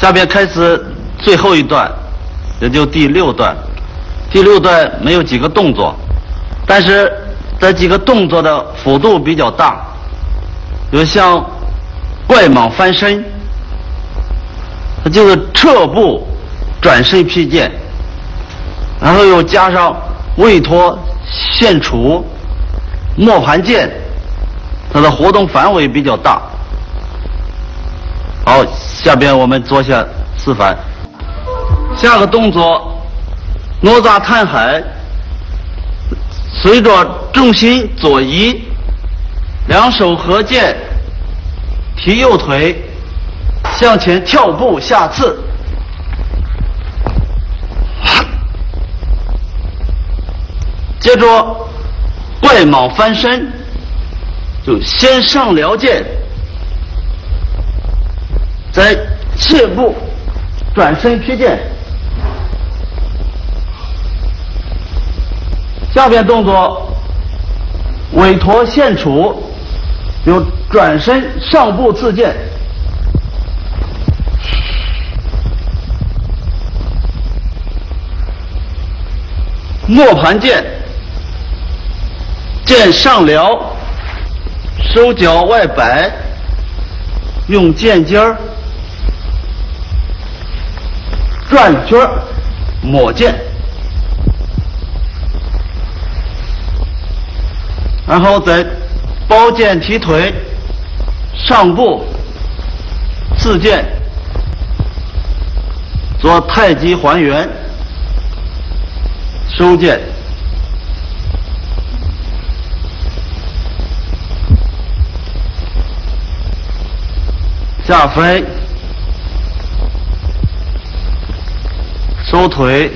下面开始最后一段，也就第六段。第六段没有几个动作，但是这几个动作的幅度比较大，有像怪蟒翻身，它就是撤步转身劈剑，然后又加上未脱现除磨盘剑，它的活动范围比较大。好，下边我们做下示范。下个动作。哪吒探海，随着重心左移，两手合剑，提右腿，向前跳步下刺。接着怪蟒翻身，就先上撩剑，在切步转身劈剑。下边动作，委托现处，有转身上步刺剑，磨盘剑，剑上撩，收脚外摆，用剑尖儿转圈抹剑。然后再包剑提腿，上步刺剑，做太极还原，收剑，下飞，收腿。